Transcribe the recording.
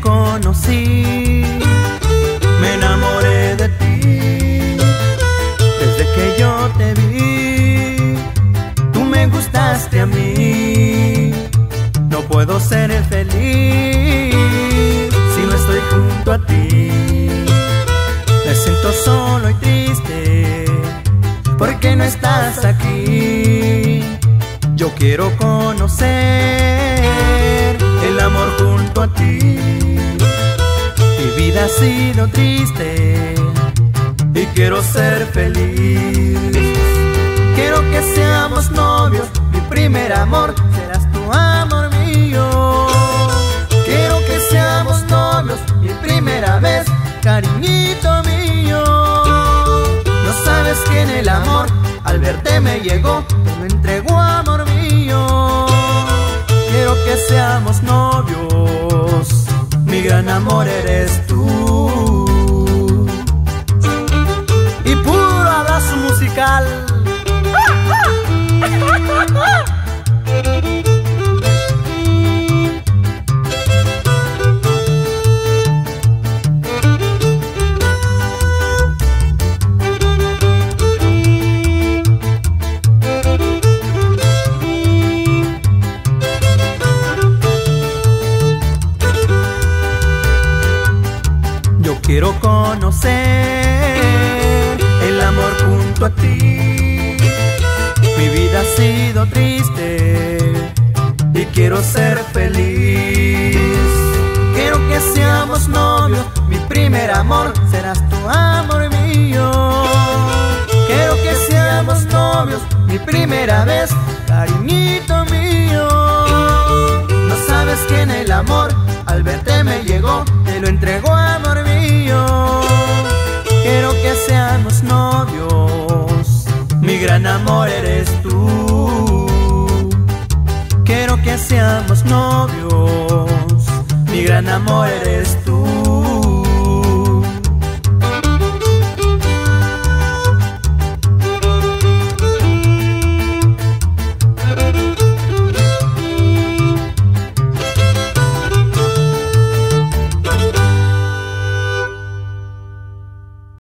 conocí, me enamoré de ti. Desde que yo te vi, tú me gustaste a mí. No puedo ser feliz si no estoy junto a ti. Me siento solo y triste porque no estás aquí. Yo quiero conocer el amor junto a ti. Sido triste y quiero ser feliz. Quiero que seamos novios, mi primer amor serás tu amor mío. Quiero que seamos novios, mi primera vez, cariñito mío. No sabes que en el amor al verte me llegó, lo entregó amor mío. Quiero que seamos quiero conocer el amor junto a ti. Mi vida ha sido triste y quiero ser feliz. Quiero que seamos novios, mi primer amor serás tu amor mío. Quiero que seamos novios, mi primera vez, cariñito mío. No sabes que en el amor al verte me llegó, te lo entregó mi gran amor eres tú. Quiero que seamos novios, mi gran amor eres